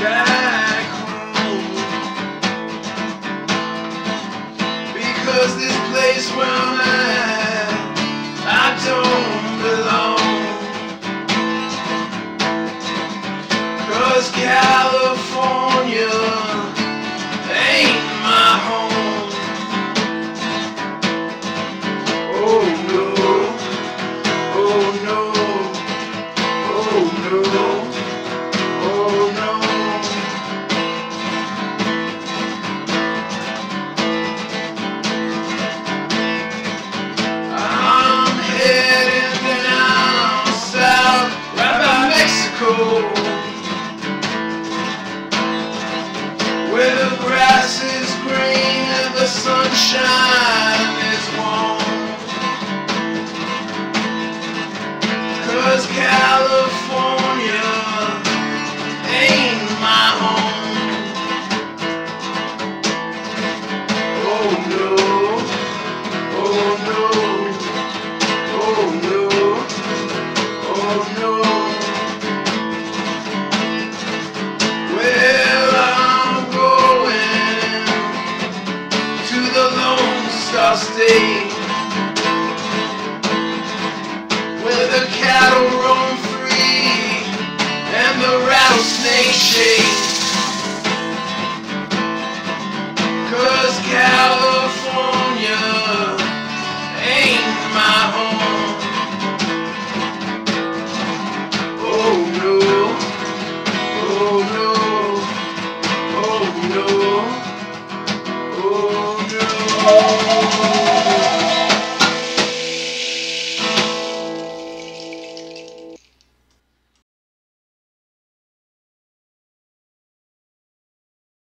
back home. Because this place where I'm I don't belong. Cause California. Where the grass is green and the sun shines the Lone Star State. Thank you.